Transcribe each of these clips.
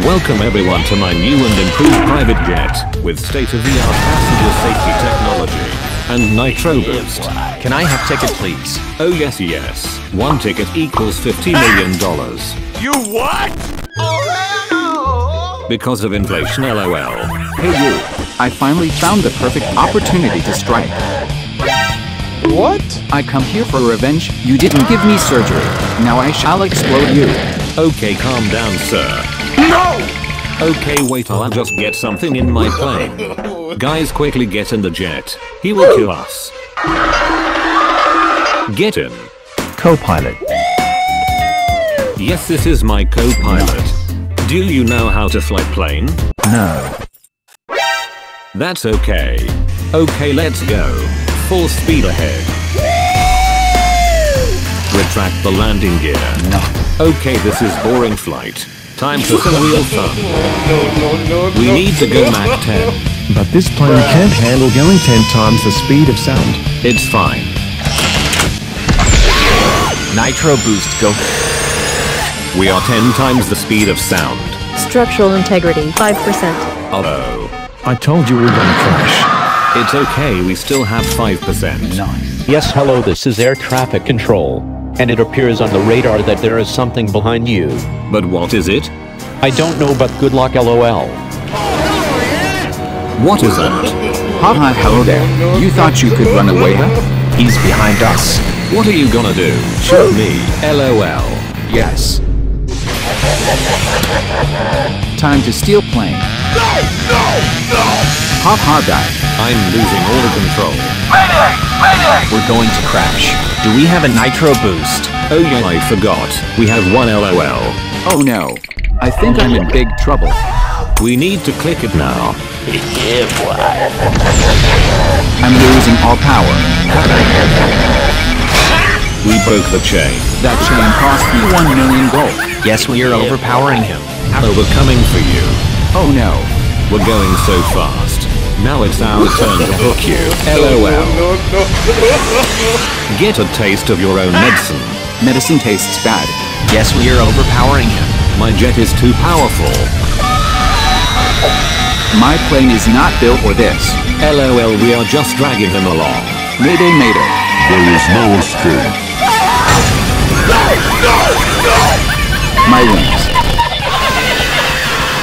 Welcome everyone to my new and improved private jet with state-of-the-art passenger safety technology and nitro boost. Can I have ticket, please? Oh yes, yes. One ticket equals $50 million. You what? Because of inflation, lol. Hey you, I finally found the perfect opportunity to strike. What? I come here for revenge. You didn't give me surgery. Now I shall explode you. okay calm down sir. No! Okay wait I'll just get something in my plane. Guys quickly get in the jet. He will kill us. Get in. Co-pilot. Yes this is my co-pilot. Do you know how to fly plane? No. That's okay. Okay, let's go. Full speed ahead. Retract the landing gear. No. Okay, this is boring flight. Time for some real fun. No, no, no, We need to go Mach 10. But this plane can't handle going 10 times the speed of sound. It's fine. Nitro boost, go. We are 10 times the speed of sound. Structural integrity 5%. Oh. I told you we were gonna crash. It's okay, we still have 5%. Nice. Yes, hello, this is air traffic control. And it appears on the radar that there is something behind you. But what is it? I don't know, but good luck, lol. What is that? Haha, hello there. You thought you could run away, huh? He's behind us. What are you gonna do? Show me. LOL. Yes. Time to steal plane. Ha ha die. I'm losing all the control. We're going to crash. Do we have a nitro boost? Oh yeah, I forgot. We have one LOL. Oh no. I think I'm in big trouble. We need to click it now. I'm losing all power. We broke the chain. That chain cost me one million gold. Yes, we are overpowering him. We're coming for you. Oh no. We're going so fast. Now it's our turn to hook you. LOL. No, no. Get a taste of your own medicine. Medicine tastes bad. Yes, we are overpowering him. My jet is too powerful. My plane is not built for this. LOL, we are just dragging him along. Mayday, mayday. There is no escape. No, no, no! My wings.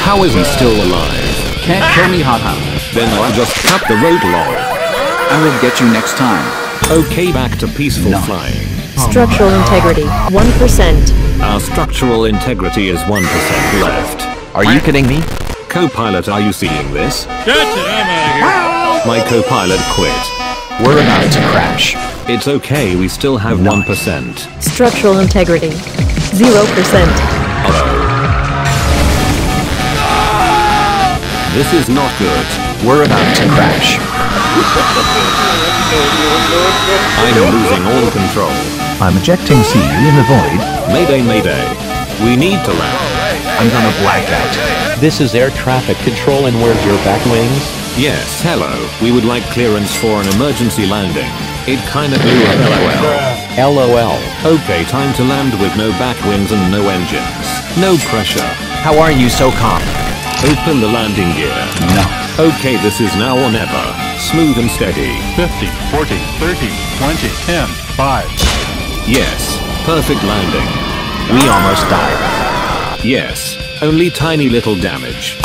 How is he still alive? Can't kill me, haha. Then I'll just cut the road lol. I will get you next time. Okay, back to peaceful No. flying. Structural integrity 1%. Our structural integrity is 1% left. Are you kidding me? Co-pilot, are you seeing this? Get it, I'm out of here. My co-pilot quit. We're about to crash. It's okay, we still have 1%. Structural integrity 0%. This is not good. We're about to crash. I'm losing all control. I'm ejecting CU in the void. Mayday, mayday. We need to land. I'm gonna black out. This is air traffic control, and where's your back wings? Yes, hello. We would like clearance for an emergency landing. It kinda blew up LOL. LOL. Okay, time to land with no back wings and no engines. No pressure. How are you so calm? Open the landing gear. No. Okay, this is now or never. Smooth and steady. 50, 40, 30, 20, 10, 5. Yes, perfect landing. We almost died. Yes, only tiny little damage.